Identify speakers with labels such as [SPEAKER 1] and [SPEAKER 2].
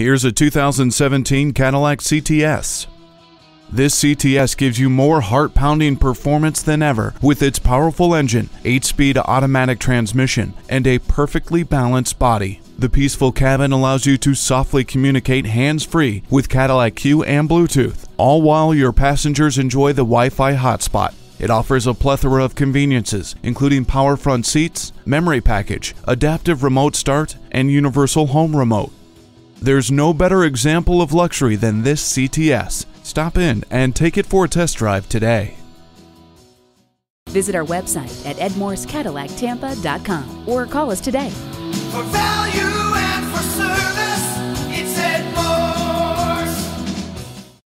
[SPEAKER 1] Here's a 2017 Cadillac CTS. This CTS gives you more heart pounding performance than ever with its powerful engine, 8 speed automatic transmission, and a perfectly balanced body. The peaceful cabin allows you to softly communicate hands free with Cadillac CUE and Bluetooth, all while your passengers enjoy the Wi Fi hotspot. It offers a plethora of conveniences, including power front seats, memory package, adaptive remote start, and universal home remote. There's no better example of luxury than this CTS. Stop in and take it for a test drive today.
[SPEAKER 2] Visit our website at edmorsecadillactampa.com or call us today.
[SPEAKER 3] For value